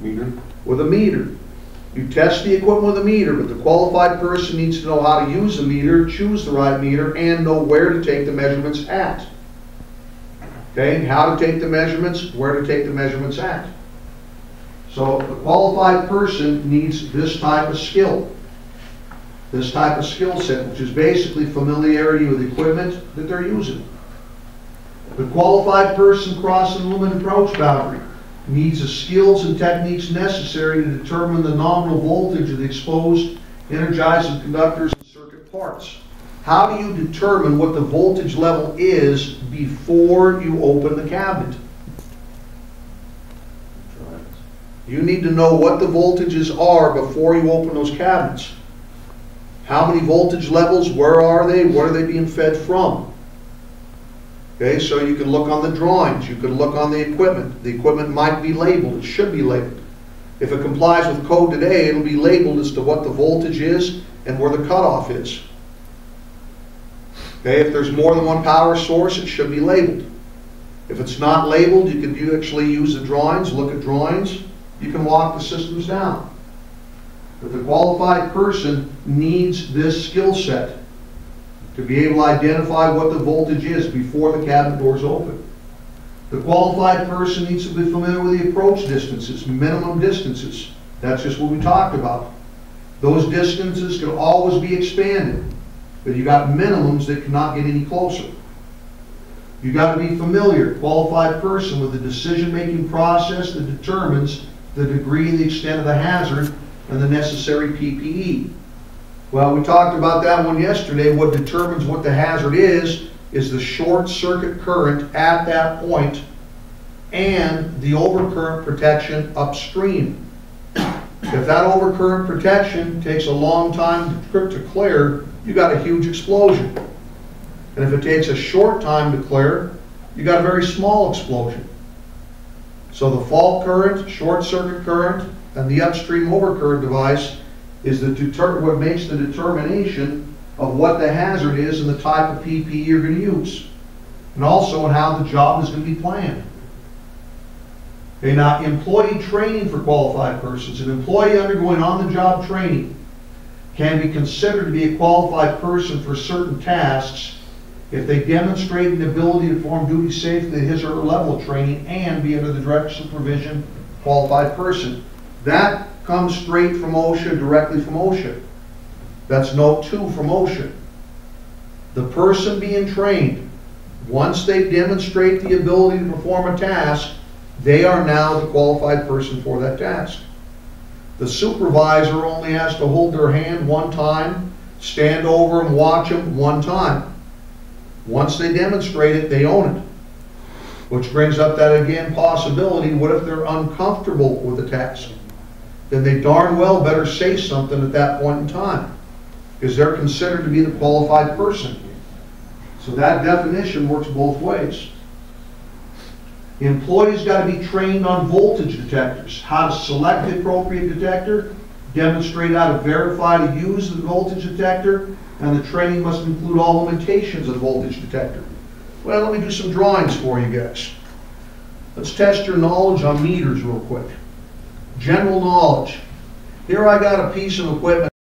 Meter? with a meter. You test the equipment with a meter, but the qualified person needs to know how to use the meter, choose the right meter, and know where to take the measurements at. Okay, how to take the measurements, where to take the measurements at. So the qualified person needs this type of skill. This type of skill set, which is basically familiarity with the equipment that they're using. The qualified person crossing the limit approach boundary needs the skills and techniques necessary to determine the nominal voltage of the exposed energizing conductors and circuit parts. How do you determine what the voltage level is before you open the cabinet? You need to know what the voltages are before you open those cabinets. How many voltage levels, where are they, what are they being fed from? Okay, so you can look on the drawings, you can look on the equipment. The equipment might be labeled, it should be labeled. If it complies with code today, it'll be labeled as to what the voltage is and where the cutoff is. Okay, if there's more than one power source, it should be labeled. If it's not labeled, you can you actually use the drawings, look at drawings, you can walk the systems down. But the qualified person needs this skill set to be able to identify what the voltage is before the cabinet doors open. The qualified person needs to be familiar with the approach distances, minimum distances. That's just what we talked about. Those distances can always be expanded, but you got minimums that cannot get any closer. You got to be familiar, qualified person, with the decision-making process that determines the degree and the extent of the hazard and the necessary PPE. Well, we talked about that one yesterday. What determines what the hazard is, is the short circuit current at that point and the overcurrent protection upstream. If that overcurrent protection takes a long time to to clear, you got a huge explosion. And if it takes a short time to clear, you got a very small explosion. So the fault current, short circuit current, and the upstream overcurrent device is the deter, what makes the determination of what the hazard is and the type of PPE you're gonna use. And also on how the job is gonna be planned. Okay, now, employee training for qualified persons, an employee undergoing on-the-job training can be considered to be a qualified person for certain tasks if they demonstrate an ability to perform duty safely at his or her level of training and be under the direct supervision of qualified person. That comes straight from OSHA, directly from OSHA. That's note two from OSHA. The person being trained, once they demonstrate the ability to perform a task, they are now the qualified person for that task. The supervisor only has to hold their hand one time, stand over and watch them one time. Once they demonstrate it, they own it. Which brings up that again possibility, what if they're uncomfortable with the task? Then they darn well better say something at that point in time. Because they're considered to be the qualified person. So that definition works both ways. The employee's got to be trained on voltage detectors, how to select the appropriate detector, demonstrate how to verify to use the voltage detector, and the training must include all limitations of the voltage detector. Well, let me do some drawings for you guys. Let's test your knowledge on meters real quick. General knowledge. Here I got a piece of equipment